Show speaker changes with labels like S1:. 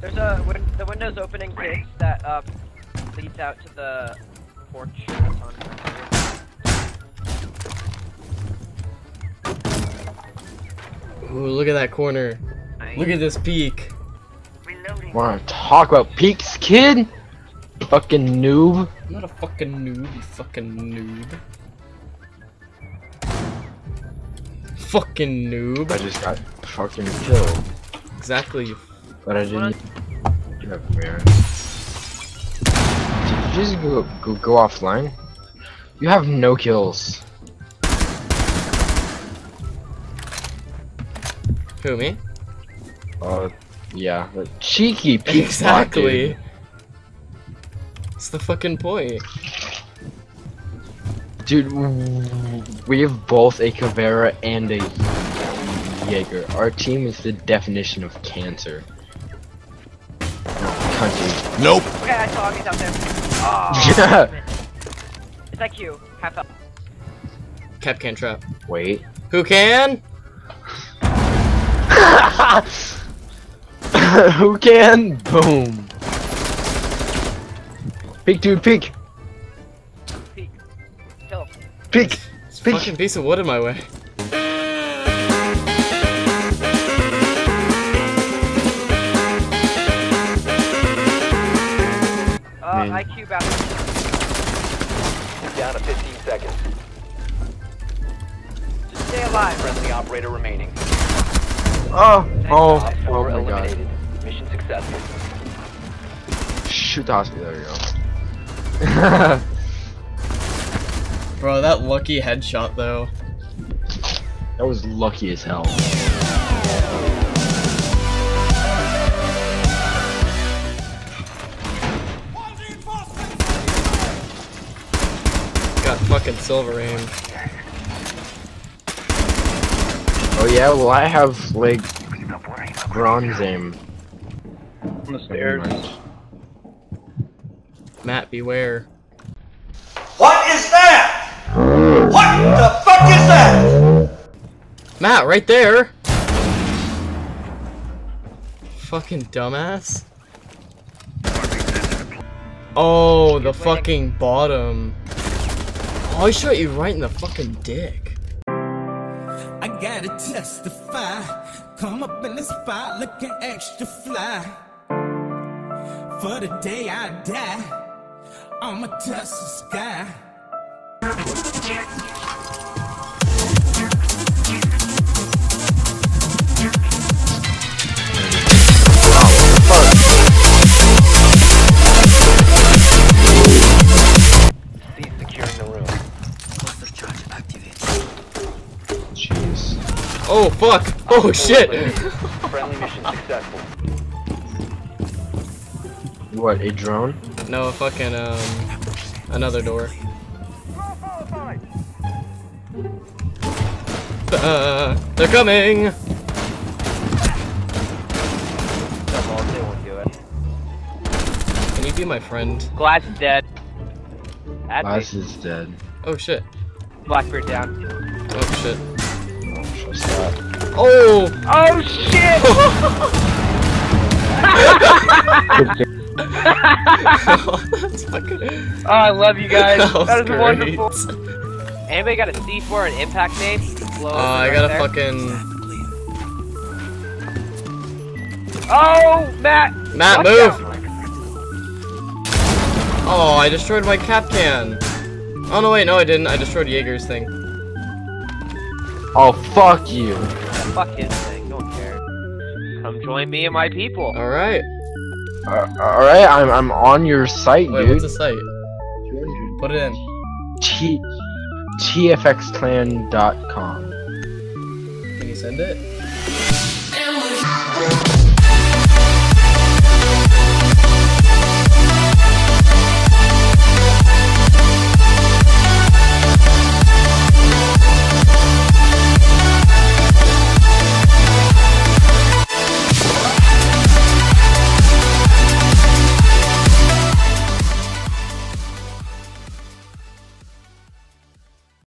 S1: There's a win the window's opening kids that uh leads out to the porch. On
S2: Ooh, look at that corner. Look at this peak.
S1: Reloading.
S3: Wanna talk about peaks, kid? Fucking noob.
S2: I'm not a fucking noob, you fucking noob. Fucking noob.
S3: I just got fucking killed.
S2: Exactly.
S3: But I didn't. Yeah, man. Did you just go, go, go offline? You have no kills.
S2: Who, me?
S3: Uh, yeah. But cheeky peak spot,
S2: Exactly.
S3: dude.
S2: It's the fucking point.
S3: Dude, we have both a Caveira and a Jaeger. Our team is the definition of cancer. No, country.
S4: Nope.
S1: Okay, I saw he's out there. Oh, damn it. It's like you. Half up.
S2: Kapkan trap.
S3: Wait.
S2: Who can?
S3: Who can? Boom. Peek, dude, peek.
S1: Peek. Kill him.
S3: Peek.
S2: It's a
S3: Peek.
S2: fucking piece of wood in my way.
S3: Man.
S1: IQ battle.
S5: Down to 15 seconds.
S1: Just stay alive.
S5: Friendly operator remaining.
S3: Oh, oh, oh my
S5: eliminated.
S3: god.
S5: Mission successful.
S3: Shoot the hospital, there we go.
S2: Bro, that lucky headshot though.
S3: that was lucky as hell.
S2: Fucking silver aim.
S3: Oh yeah, well I have like bronze aim.
S6: On the stairs.
S2: Matt, beware.
S4: What is that? What the fuck is that?
S2: Matt, right there! Fucking dumbass. Oh, the fucking bottom. Oh, I shot you right in the fucking dick.
S7: I gotta testify. Come up in the spot looking extra fly. For the day I die, I'ma touch the sky.
S2: Oh, fuck! Oh, shit!
S5: Friendly mission successful.
S3: What, a drone?
S2: No, fucking, um, another door. Uh, they're coming!
S1: That's all they won't do it.
S2: Can you be my friend?
S1: Glaz is dead. Add me.
S3: Glaz is dead.
S2: Oh, shit.
S1: Blackbeard down.
S2: Oh, shit.
S3: Oh.
S2: Oh!
S1: Oh shit! Oh, I love you guys.
S2: That
S1: That is
S2: great.
S1: wonderful. Anybody got a C4 and impact name? Blow
S2: Uh, I
S1: right
S2: got a
S1: there.
S2: fucking...
S1: Oh, Matt!
S2: Matt, move! Oh, I destroyed my Kapkan. Oh, no, wait, no, I didn't. I destroyed Jaeger's thing.
S3: Oh, fuck you.
S1: Fuck his thing. Don't care. Come join me and my people.
S2: Alright.
S3: Uh, Alright, I'm, I'm on your site,
S2: Wait,
S3: dude.
S2: what's the site? Put it in.
S3: T tfxclan.com.
S2: Can you send it?